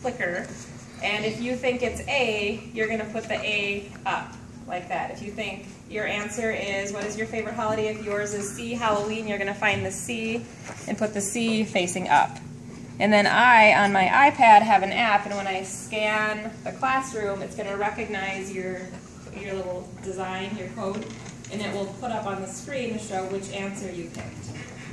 clicker. And if you think it's A, you're going to put the A up, like that. If you think your answer is, what is your favorite holiday? If yours is C, Halloween, you're going to find the C and put the C facing up. And then I, on my iPad, have an app, and when I scan the classroom, it's going to recognize your, your little design, your code, and it will put up on the screen to show which answer you picked.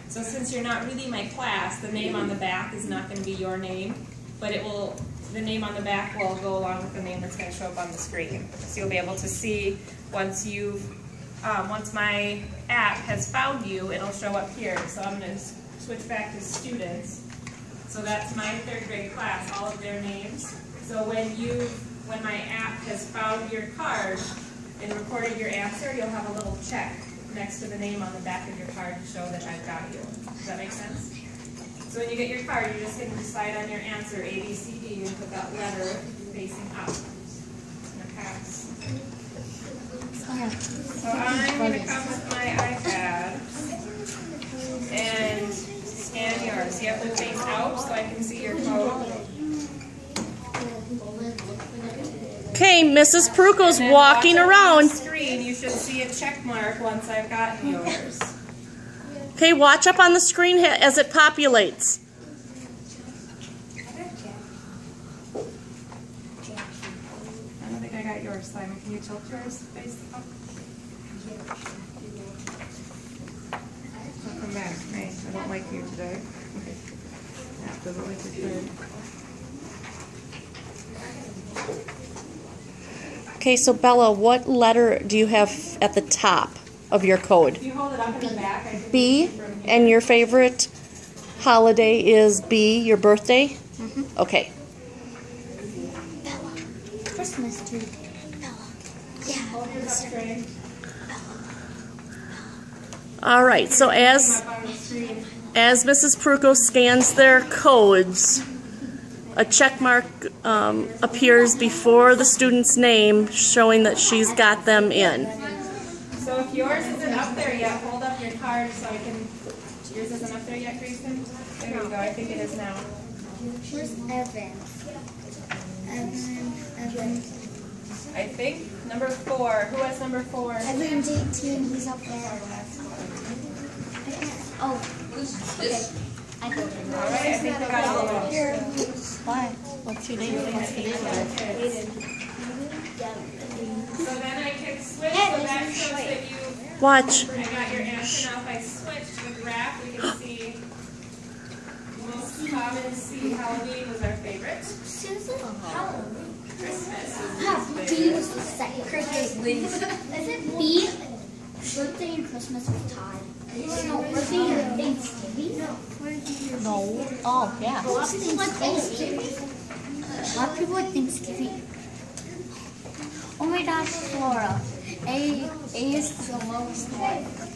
So since you're not really my class, the name on the back is not going to be your name, but it will, the name on the back will go along with the name that's going to show up on the screen. So you'll be able to see once you've, um, once my app has found you, it'll show up here. So I'm going to switch back to students. So that's my third grade class, all of their names. So when you, when my app has found your card and recorded your answer, you'll have a little check next to the name on the back of your card to show that I've got you. Does that make sense? So when you get your card, you're just going to decide on your answer, A, B, C, D, and put that letter facing up. in the pass. So I'm going to come with my iPad and scan yours. You have to face out so I can see your code. Okay, Mrs. Pruko's walking watch up on around. the screen, you should see a check mark once I've gotten yours. Okay, watch up on the screen as it populates. I don't think I got yours, Simon. Can you tilt yours face up? Don't come back. Hey, I don't like you today. Yeah, doesn't you today. Okay, so Bella, what letter do you have at the top of your code? You hold it up in the back, I B, see from here. and your favorite holiday is B, your birthday? Okay. Bella. Christmas tree. Hold yours up straight. All right, so as Up on the screen. as Mrs. Pruko scans their codes, a check mark um, appears before the student's name showing that she's got them in. So if yours isn't up there yet, hold up your card so I can. Yours isn't up there yet, Grayson? There we go. I think it is now. Where's Evan? Evan, Evan. I think number four. Who has number four? Evan's 18, he's up there. Oh, okay. I got. All right, I think we got all of them. Why? What's your name? So then I can switch, so that shows that you, Watch. I got your answer. Now if I switch to the graph, we can see most common C, Halloween was our favorite. Susan? Halloween. Christmas. Huh, D was the second. Christmas least. Is it B? Birthday and Christmas were tied. No, birthday and Thanksgiving? No. No. Oh, yeah. A lot of people like Thanksgiving. A lot of people like Thanksgiving. Flora. A A is the lowest one.